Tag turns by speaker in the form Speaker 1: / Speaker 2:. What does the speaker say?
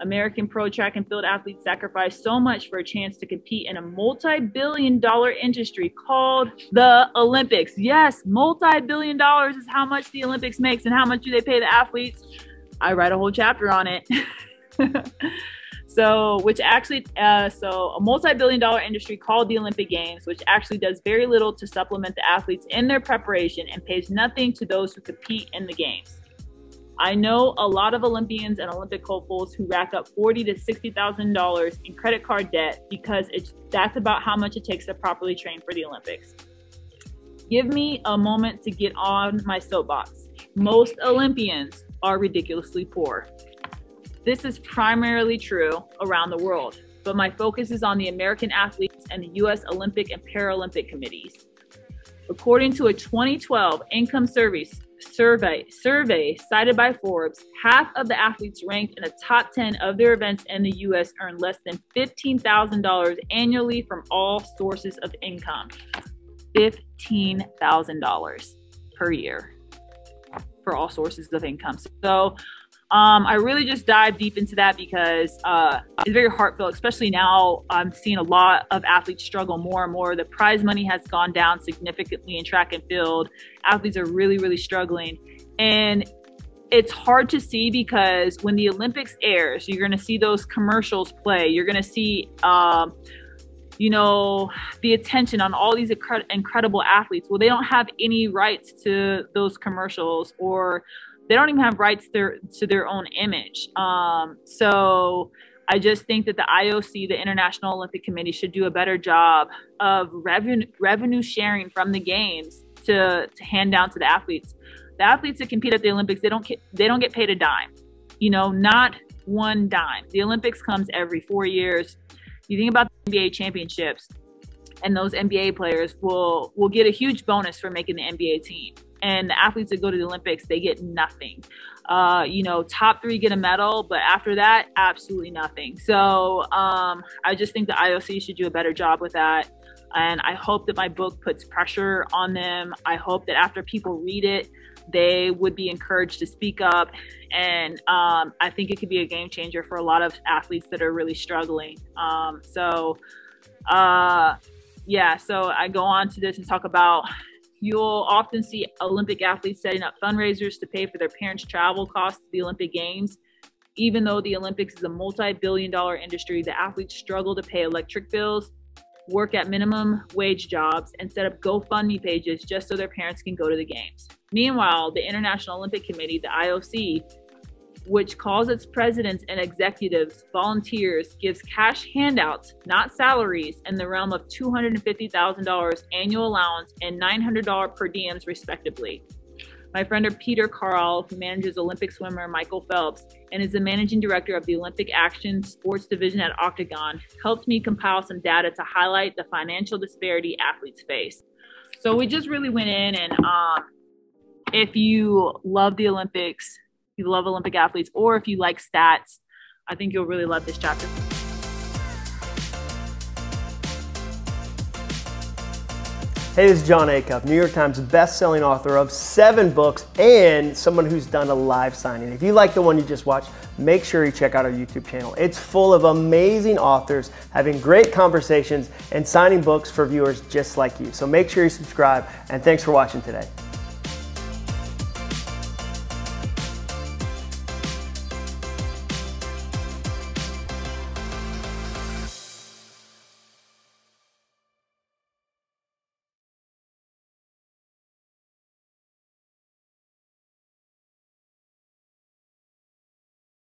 Speaker 1: American pro track and field athletes sacrifice so much for a chance to compete in a multi billion dollar industry called the Olympics. Yes, multi billion dollars is how much the Olympics makes and how much do they pay the athletes. I write a whole chapter on it. so, which actually, uh, so a multi billion dollar industry called the Olympic Games, which actually does very little to supplement the athletes in their preparation and pays nothing to those who compete in the games. I know a lot of Olympians and Olympic hopefuls who rack up forty to sixty thousand dollars in credit card debt because it's that's about how much it takes to properly train for the Olympics. Give me a moment to get on my soapbox. Most Olympians are ridiculously poor. This is primarily true around the world, but my focus is on the American athletes and the U.S. Olympic and Paralympic committees. According to a 2012 income service, survey survey cited by Forbes, half of the athletes ranked in the top 10 of their events in the US earn less than $15,000 annually from all sources of income. $15,000 per year for all sources of income. So um, I really just dive deep into that because uh, it's very heartfelt, especially now I'm seeing a lot of athletes struggle more and more. The prize money has gone down significantly in track and field. Athletes are really, really struggling. And it's hard to see because when the Olympics airs, you're going to see those commercials play. You're going to see, um, you know, the attention on all these incred- incredible athletes. Well, they don't have any rights to those commercials or they don't even have rights their, to their own image. Um, so I just think that the IOC, the International Olympic Committee, should do a better job of revenue revenue sharing from the games to, to hand down to the athletes. The athletes that compete at the Olympics, they don't they don't get paid a dime. You know, not one dime. The Olympics comes every four years. You think about the NBA championships, and those NBA players will will get a huge bonus for making the NBA team and the athletes that go to the Olympics, they get nothing. Uh, you know, top three get a medal, but after that, absolutely nothing. So um, I just think the IOC should do a better job with that. And I hope that my book puts pressure on them. I hope that after people read it, they would be encouraged to speak up. And um, I think it could be a game changer for a lot of athletes that are really struggling. Um, so, uh, yeah, so I go on to this and talk about You'll often see Olympic athletes setting up fundraisers to pay for their parents' travel costs to the Olympic Games. Even though the Olympics is a multi billion dollar industry, the athletes struggle to pay electric bills, work at minimum wage jobs, and set up GoFundMe pages just so their parents can go to the Games. Meanwhile, the International Olympic Committee, the IOC, which calls its presidents and executives volunteers, gives cash handouts, not salaries, in the realm of $250,000 annual allowance and $900 per diems, respectively. My friend Peter Carlisle, who manages Olympic swimmer Michael Phelps and is the managing director of the Olympic Action Sports Division at Octagon, helped me compile some data to highlight the financial disparity athletes face. So we just really went in and um, if you love the Olympics, you love Olympic athletes, or if you like stats, I think you'll really love this chapter.
Speaker 2: Hey, this is Jon Acuff, New York Times best-selling author of seven books and someone who's done a live signing. If you like the one you just watched, make sure you check out our YouTube channel. It's full of amazing authors having great conversations and signing books for viewers just like you. So make sure you subscribe and thanks for watching today.